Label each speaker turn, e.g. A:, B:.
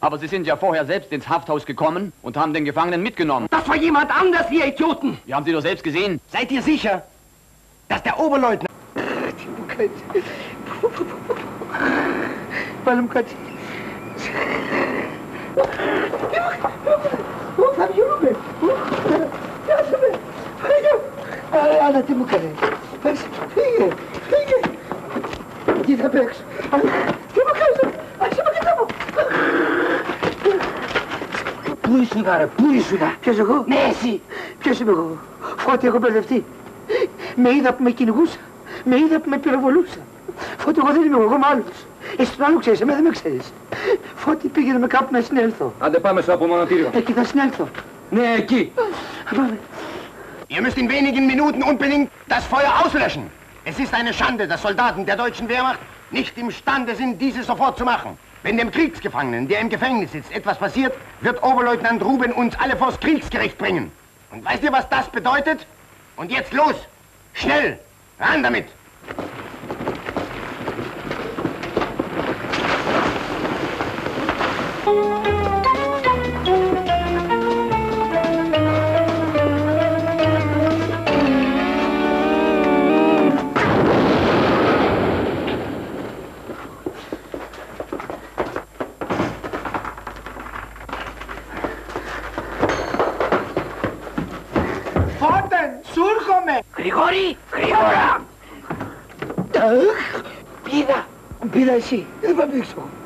A: Aber Sie sind ja vorher selbst ins Hafthaus gekommen und haben den Gefangenen mitgenommen.
B: Das war jemand anders, ihr Idioten!
A: Wir haben Sie doch selbst gesehen.
B: Seid ihr sicher, dass der Oberleutnant...
C: Warum kann Λάλατε μου καλέ. Φύγε, φύγε. Τι θα παίξω. Πού ήσουν ρε, πού ήσουν. Ποιος εγώ;
B: Ναι, εσύ.
C: Ποιος είμαι εγώ; Φώτη έχω μπερδευτεί. Με είδα που με κυνηγούσα. Με είδα που με πυροβολούσα. Φώτη εγώ δεν είμαι εγώ, εγώ είμαι άλλος. Εσύ τον άλλο ξέρεις, εμένα δεν με ξέρεις. Φώτη πήγαινε με κάπου να συνέλθω.
A: Άντε πάμε στο απομονωτήριο.
C: Εκεί θα συνέλθω.
A: Ναι, εκεί.
C: Πάμε.
B: Ihr müsst in wenigen Minuten unbedingt das Feuer auslöschen. Es ist eine Schande, dass Soldaten der deutschen Wehrmacht nicht imstande sind, dieses sofort zu machen. Wenn dem Kriegsgefangenen, der im Gefängnis sitzt, etwas passiert, wird Oberleutnant Ruben uns alle vors Kriegsgericht bringen. Und weißt ihr, was das bedeutet? Und jetzt los! Schnell! Ran damit!
C: Musik
B: 그리고리
C: 그리오랑 비다 비다씨 일반 백성